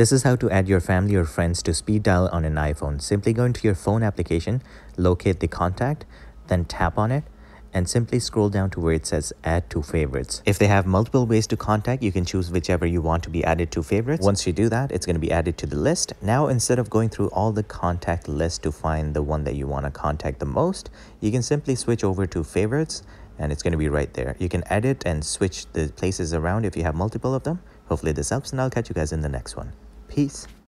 This is how to add your family or friends to speed dial on an iPhone. Simply go into your phone application, locate the contact, then tap on it, and simply scroll down to where it says add to favorites. If they have multiple ways to contact, you can choose whichever you want to be added to favorites. Once you do that, it's going to be added to the list. Now, instead of going through all the contact list to find the one that you want to contact the most, you can simply switch over to favorites and it's going to be right there. You can edit and switch the places around if you have multiple of them. Hopefully this helps and I'll catch you guys in the next one. Peace.